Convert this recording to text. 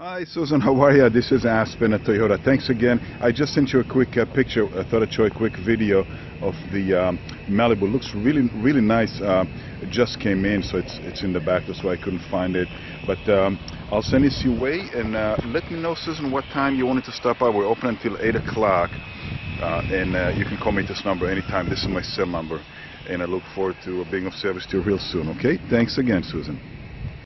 Hi Susan, how are you? This is Aspen at Toyota. Thanks again. I just sent you a quick uh, picture. I thought I'd show a quick video of the um, Malibu. Looks really, really nice. Uh, it just came in, so it's it's in the back. That's why I couldn't find it. But um, I'll send this your way, and uh, let me know, Susan, what time you wanted to stop by. We're open until 8 o'clock, uh, and uh, you can call me at this number anytime. This is my cell number, and I look forward to being of service to you real soon. Okay? Thanks again, Susan.